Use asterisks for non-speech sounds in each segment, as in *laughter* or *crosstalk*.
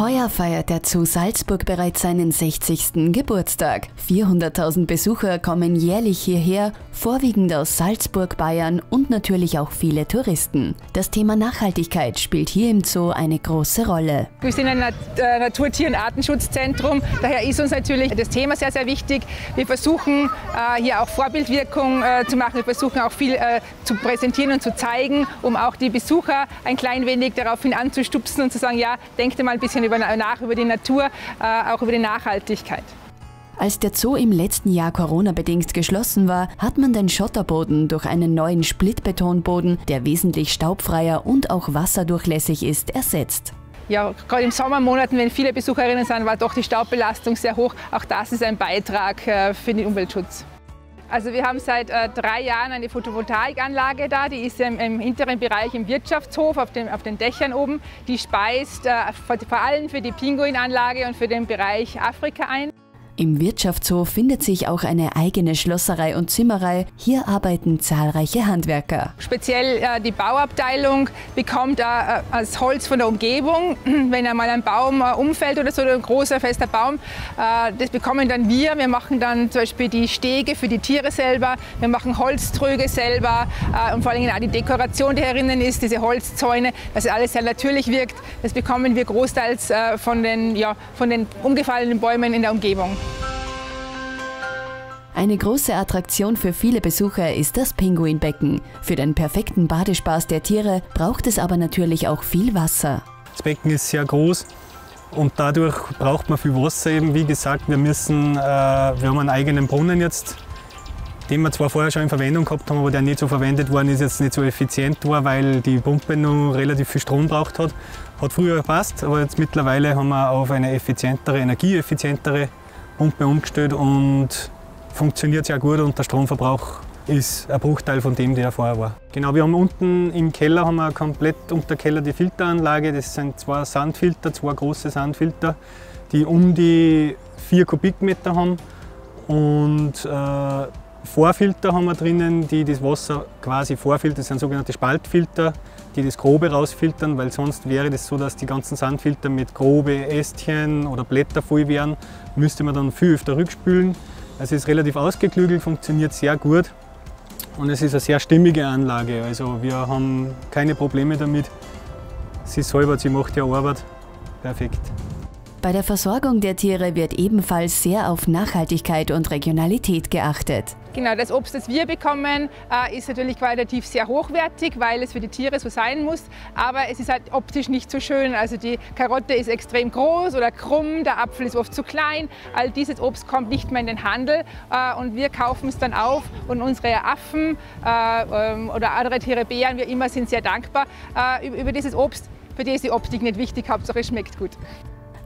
Heuer feiert der Zoo Salzburg bereits seinen 60. Geburtstag. 400.000 Besucher kommen jährlich hierher, vorwiegend aus Salzburg, Bayern und natürlich auch viele Touristen. Das Thema Nachhaltigkeit spielt hier im Zoo eine große Rolle. Wir sind ein äh, Naturtier- und Artenschutzzentrum, daher ist uns natürlich das Thema sehr, sehr wichtig. Wir versuchen äh, hier auch Vorbildwirkung äh, zu machen, wir versuchen auch viel zu präsentieren und zu zeigen, um auch die Besucher ein klein wenig daraufhin anzustupsen und zu sagen, ja, denkt mal ein bisschen über, nach über die Natur, äh, auch über die Nachhaltigkeit. Als der Zoo im letzten Jahr Corona-bedingt geschlossen war, hat man den Schotterboden durch einen neuen Splittbetonboden, der wesentlich staubfreier und auch wasserdurchlässig ist, ersetzt. Ja, gerade im Sommermonaten, wenn viele Besucherinnen sind, war doch die Staubbelastung sehr hoch. Auch das ist ein Beitrag äh, für den Umweltschutz. Also wir haben seit äh, drei Jahren eine Photovoltaikanlage da, die ist im, im hinteren Bereich im Wirtschaftshof auf, dem, auf den Dächern oben. Die speist äh, vor, vor allem für die Pinguinanlage und für den Bereich Afrika ein. Im Wirtschaftshof findet sich auch eine eigene Schlosserei und Zimmerei. Hier arbeiten zahlreiche Handwerker. Speziell äh, die Bauabteilung bekommt äh, als Holz von der Umgebung, *clears throat* wenn einmal ein Baum äh, umfällt oder so, ein großer fester Baum, äh, das bekommen dann wir. Wir machen dann zum Beispiel die Stege für die Tiere selber, wir machen Holztröge selber äh, und vor allem auch die Dekoration, die herinnen ist, diese Holzzäune, dass alles sehr natürlich wirkt. Das bekommen wir großteils äh, von den, ja, von den umgefallenen Bäumen in der Umgebung. Eine große Attraktion für viele Besucher ist das Pinguinbecken. Für den perfekten Badespaß der Tiere braucht es aber natürlich auch viel Wasser. Das Becken ist sehr groß und dadurch braucht man viel Wasser. Eben wie gesagt, wir müssen, äh, wir haben einen eigenen Brunnen jetzt, den wir zwar vorher schon in Verwendung gehabt haben, aber der nicht so verwendet worden ist, jetzt nicht so effizient war, weil die Pumpe noch relativ viel Strom braucht hat. Hat früher gepasst, aber jetzt mittlerweile haben wir auf eine effizientere, energieeffizientere Pumpe umgestellt und funktioniert sehr gut und der Stromverbrauch ist ein Bruchteil von dem, der vorher war. Genau, wir haben unten im Keller haben wir komplett unter Keller die Filteranlage. Das sind zwei Sandfilter, zwei große Sandfilter, die um die 4 Kubikmeter haben. Und äh, Vorfilter haben wir drinnen, die das Wasser quasi vorfiltern. Das sind sogenannte Spaltfilter, die das Grobe rausfiltern, weil sonst wäre das so, dass die ganzen Sandfilter mit grobe Ästchen oder Blätter voll wären. Müsste man dann viel öfter rückspülen. Es ist relativ ausgeklügelt, funktioniert sehr gut und es ist eine sehr stimmige Anlage. Also wir haben keine Probleme damit. Sie säubert, sie macht die Arbeit perfekt. Bei der Versorgung der Tiere wird ebenfalls sehr auf Nachhaltigkeit und Regionalität geachtet. Genau, das Obst, das wir bekommen, äh, ist natürlich qualitativ sehr hochwertig, weil es für die Tiere so sein muss. Aber es ist halt optisch nicht so schön. Also die Karotte ist extrem groß oder krumm, der Apfel ist oft zu klein. All dieses Obst kommt nicht mehr in den Handel äh, und wir kaufen es dann auf. Und unsere Affen äh, ähm, oder andere Tiere, Bären, wir immer sind sehr dankbar über dieses Obst. Für die ist die Optik nicht wichtig, Hauptsache es schmeckt gut.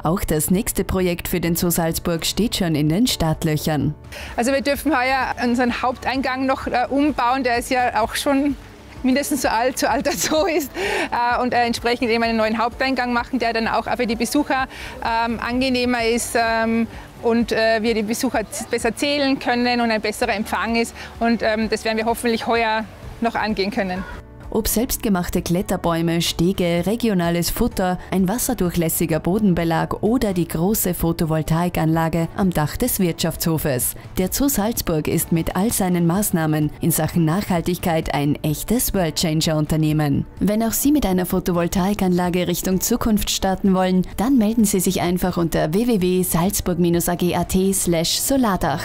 Auch das nächste Projekt für den Zoo Salzburg steht schon in den Startlöchern. Also wir dürfen heuer unseren Haupteingang noch äh, umbauen. Der ist ja auch schon mindestens so alt, so alt der Zoo ist äh, und äh, entsprechend eben einen neuen Haupteingang machen, der dann auch für die Besucher ähm, angenehmer ist ähm, und wir die Besucher besser zählen können und ein besserer Empfang ist und ähm, das werden wir hoffentlich heuer noch angehen können. Ob selbstgemachte Kletterbäume, Stege, regionales Futter, ein wasserdurchlässiger Bodenbelag oder die große Photovoltaikanlage am Dach des Wirtschaftshofes. Der Zoo Salzburg ist mit all seinen Maßnahmen in Sachen Nachhaltigkeit ein echtes Worldchanger-Unternehmen. Wenn auch Sie mit einer Photovoltaikanlage Richtung Zukunft starten wollen, dann melden Sie sich einfach unter www.salzburg-ag.at/solardach.